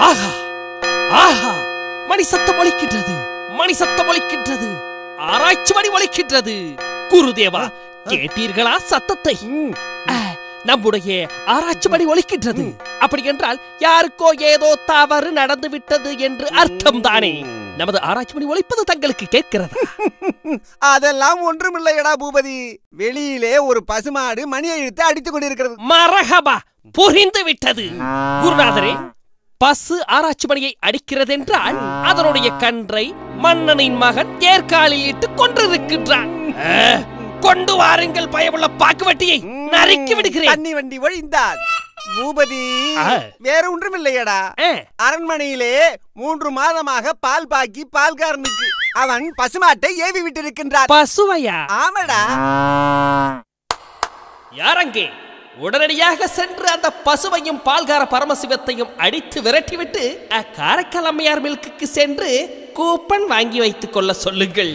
ஆஹா! ஆஹா! மணி சத்தம் ஒலிக்கின்றது. மணி சத்தம் ஒலிக்கின்றது. ஆராய்ச்சி மணி ஒலிக்கின்றது. குருதேவா கேட்டீர்களா சத்தத்தை? நம்முடைய ஆராய்ச்சி மணி ஒலிக்கின்றது. அப்படி என்றால் யாருக்கோ ஏதோ தவறு நடந்து விட்டது என்று அர்த்தம் தானே? நமது ஆராய்ச்சி மணி ஒலிப்பது தங்களுக்கு கேட்கிறதா? அதெல்லாம் ஒன்றுமில்லையடா பூபதி. வெளியிலே ஒரு பசுமாடு மணியை இழுத்து அடித்துக் கொண்டிருக்கிறது. மரகபா புரிந்து விட்டது. குருநாதரே பசு ஆராய்ச்சி மணியை அடிக்கிறதென்றால் அதனுடைய கன்றை மன்னனின் மகன் ஏற்காலில் இட்டு கொண்டிருக்கின்றான் ஆ, கொண்டு வாருங்கள் பயமுள்ள பாக்குவட்டியை. நறுக்கி விடுகிறேன். தண்ணி வண்டி ஒழிந்தால் பூபதி. வேற ஒன்றுமில்லையடா. ஆ, அரண்மனையிலே மூன்று மாதமாக பால் பாக்கி பால்காரனுக்கு அவன் பசுமாட்டை ஏவி விட்டிருக்கின்றான். பசுவையா? ஆமாடா. யாரங்கே? உடனடியாக சென்று அந்த பசுவையும் பால்கார பரமசிவத்தையும் அடித்து விரட்டிவிட்டு அ, காரைக்கால் அம்மையார் மில்க்குக்கு சென்று கூப்பன் வாங்கி வைத்துக் கொள்ள சொல்லுங்கள்.